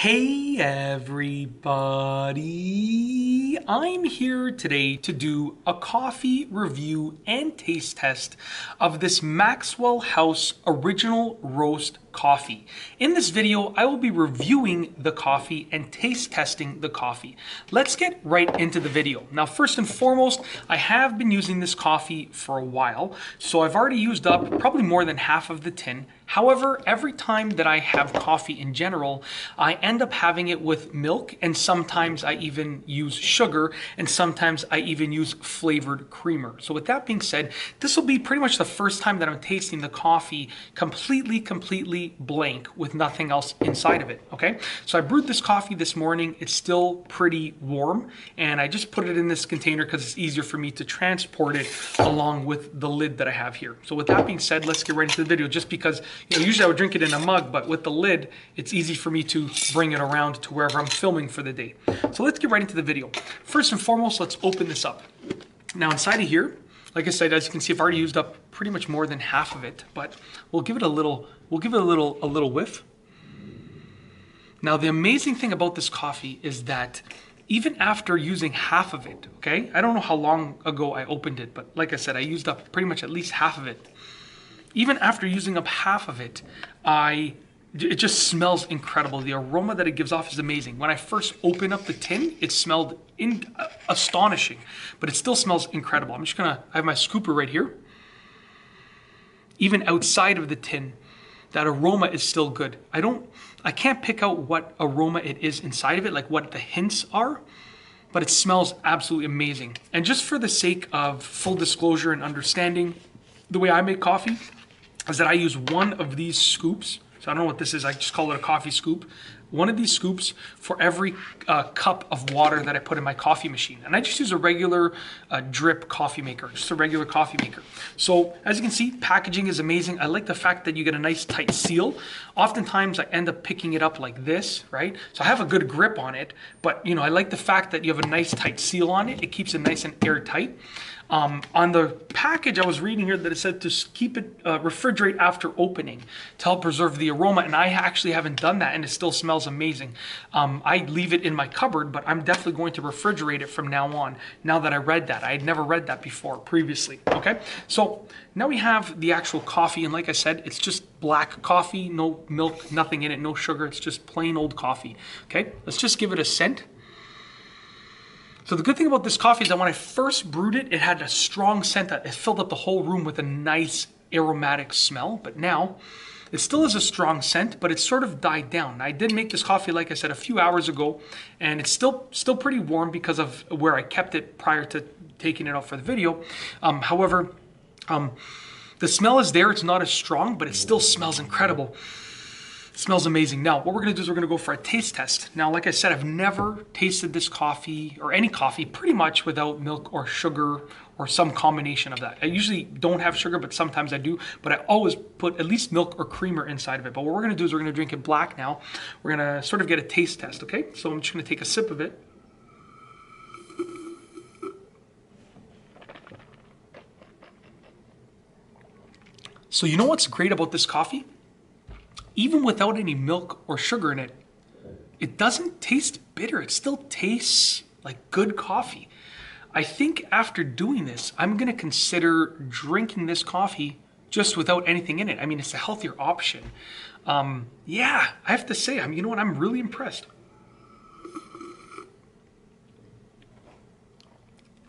Hey everybody! I'm here today to do a coffee review and taste test of this Maxwell House Original Roast coffee. In this video, I will be reviewing the coffee and taste testing the coffee. Let's get right into the video. Now, first and foremost, I have been using this coffee for a while, so I've already used up probably more than half of the tin. However, every time that I have coffee in general, I end up having it with milk, and sometimes I even use sugar, and sometimes I even use flavored creamer. So with that being said, this will be pretty much the first time that I'm tasting the coffee completely, completely blank with nothing else inside of it, okay? So I brewed this coffee this morning. It's still pretty warm, and I just put it in this container because it's easier for me to transport it along with the lid that I have here. So with that being said, let's get right into the video just because, you know, usually I would drink it in a mug, but with the lid, it's easy for me to bring it around to wherever I'm filming for the day. So let's get right into the video. First and foremost, let's open this up. Now inside of here, like I said, as you can see, I've already used up pretty much more than half of it, but we'll give it a little, we'll give it a little, a little whiff. Now, the amazing thing about this coffee is that even after using half of it, okay, I don't know how long ago I opened it, but like I said, I used up pretty much at least half of it. Even after using up half of it, I it just smells incredible. The aroma that it gives off is amazing. When I first opened up the tin, it smelled in, uh, astonishing, but it still smells incredible. I'm just gonna, I have my scooper right here. Even outside of the tin, that aroma is still good. I don't, I can't pick out what aroma it is inside of it, like what the hints are, but it smells absolutely amazing. And just for the sake of full disclosure and understanding, the way I make coffee is that I use one of these scoops so I don't know what this is. I just call it a coffee scoop. One of these scoops for every uh, cup of water that I put in my coffee machine. And I just use a regular uh, drip coffee maker, just a regular coffee maker. So as you can see, packaging is amazing. I like the fact that you get a nice tight seal. Oftentimes I end up picking it up like this, right? So I have a good grip on it, but you know, I like the fact that you have a nice tight seal on it. It keeps it nice and airtight. Um, on the package, I was reading here that it said to keep it uh, refrigerate after opening to help preserve the aroma, and I actually haven't done that, and it still smells amazing. Um, I leave it in my cupboard, but I'm definitely going to refrigerate it from now on. Now that I read that, I had never read that before previously. Okay, so now we have the actual coffee, and like I said, it's just black coffee, no milk, nothing in it, no sugar. It's just plain old coffee. Okay, let's just give it a scent. So the good thing about this coffee is that when I first brewed it, it had a strong scent that it filled up the whole room with a nice aromatic smell. But now it still has a strong scent, but it's sort of died down. I did make this coffee, like I said, a few hours ago, and it's still still pretty warm because of where I kept it prior to taking it out for the video. Um, however, um, the smell is there. It's not as strong, but it still smells incredible smells amazing. Now, what we're gonna do is we're gonna go for a taste test. Now, like I said, I've never tasted this coffee or any coffee pretty much without milk or sugar or some combination of that. I usually don't have sugar, but sometimes I do, but I always put at least milk or creamer inside of it. But what we're gonna do is we're gonna drink it black now. We're gonna sort of get a taste test, okay? So I'm just gonna take a sip of it. So you know what's great about this coffee? even without any milk or sugar in it, it doesn't taste bitter. It still tastes like good coffee. I think after doing this, I'm to consider drinking this coffee just without anything in it. I mean, it's a healthier option. Um, yeah, I have to say, I mean, you know what? I'm really impressed.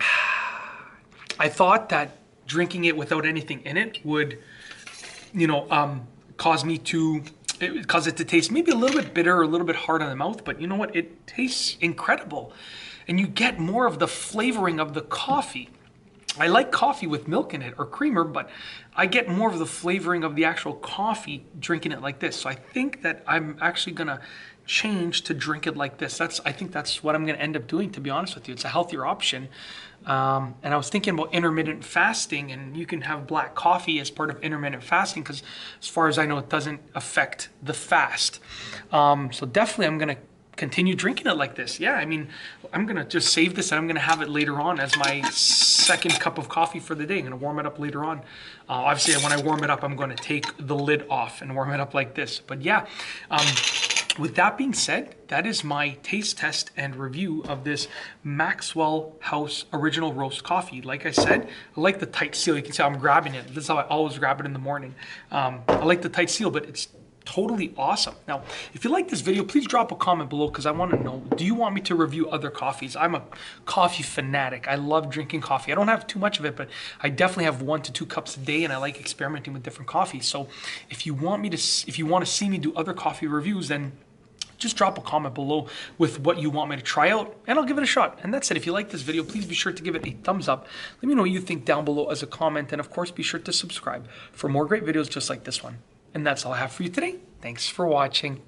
I thought that drinking it without anything in it would, you know, um, cause me to it cause it to taste maybe a little bit bitter or a little bit hard on the mouth, but you know what? It tastes incredible. And you get more of the flavoring of the coffee. I like coffee with milk in it or creamer, but I get more of the flavoring of the actual coffee drinking it like this. So I think that I'm actually gonna change to drink it like this. That's I think that's what I'm gonna end up doing. To be honest with you, it's a healthier option. Um, and I was thinking about intermittent fasting, and you can have black coffee as part of intermittent fasting because, as far as I know, it doesn't affect the fast. Um, so definitely, I'm gonna continue drinking it like this. Yeah, I mean, I'm gonna just save this and I'm gonna have it later on as my second cup of coffee for the day. I'm gonna warm it up later on. Uh, obviously, when I warm it up, I'm gonna take the lid off and warm it up like this. But yeah. Um, with that being said, that is my taste test and review of this Maxwell House Original Roast Coffee. Like I said, I like the tight seal. You can see I'm grabbing it. This is how I always grab it in the morning. Um, I like the tight seal, but it's totally awesome. Now, if you like this video, please drop a comment below because I want to know, do you want me to review other coffees? I'm a coffee fanatic. I love drinking coffee. I don't have too much of it, but I definitely have one to two cups a day and I like experimenting with different coffees. So if you want me to, if you want to see me do other coffee reviews, then just drop a comment below with what you want me to try out and I'll give it a shot. And that's it. If you like this video, please be sure to give it a thumbs up. Let me know what you think down below as a comment. And of course, be sure to subscribe for more great videos just like this one. And that's all I have for you today. Thanks for watching.